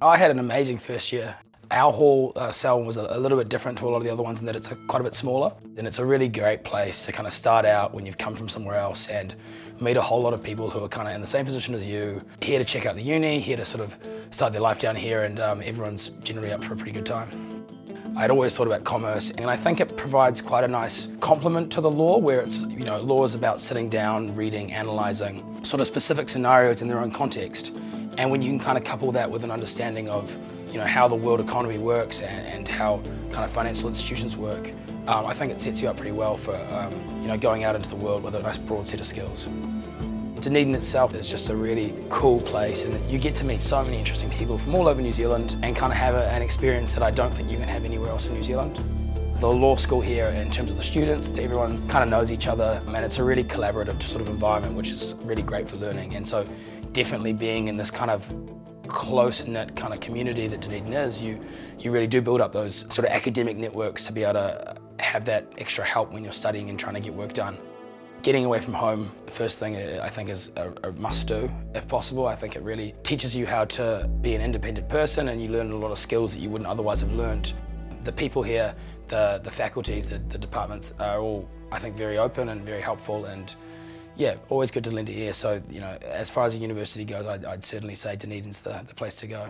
I had an amazing first year. Our hall, uh, Selwyn, was a, a, little bit different to a lot of the other ones in that it's a, quite a bit smaller. And it's a really great place to kind of start out when you've come from somewhere else and meet a whole lot of people who are kind of in the same position as you, here to check out the uni, here to sort of start their life down here, and um, everyone's generally up for a pretty good time. I'd always thought about commerce and I think it provides quite a nice complement to the law where it's, you know, law is about sitting down, reading, analysing sort of specific scenarios in their own context. And when you can kind of couple that with an understanding of, you know, how the world economy works and, and how kind of financial institutions work, um, I think it sets you up pretty well for, um, you know, going out into the world with a nice broad set of skills. Dunedin itself is just a really cool place and you get to meet so many interesting people from all over New Zealand and kind of have a, an experience that I don't think you can have anywhere else in New Zealand. The law school here, in terms of the students, everyone kind of knows each other and it's a really collaborative sort of environment which is really great for learning and so definitely being in this kind of close-knit kind of community that Dunedin is, you, you really do build up those sort of academic networks to be able to have that extra help when you're studying and trying to get work done. Getting away from home, the first thing I think is a, a must-do, if possible. I think it really teaches you how to be an independent person and you learn a lot of skills that you wouldn't otherwise have learned. The people here, the, the faculties, the, the departments are all, I think, very open and very helpful and yeah, always good to lend a ear. So, you know, as far as a university goes, I'd, I'd certainly say Dunedin's the, the place to go.